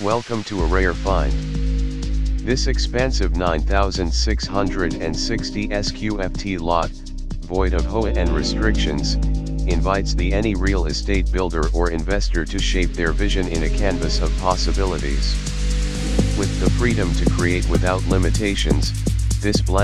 Welcome to a rare find. This expansive 9660 SQFT lot, void of HOA and restrictions, invites the any real estate builder or investor to shape their vision in a canvas of possibilities. With the freedom to create without limitations, this blank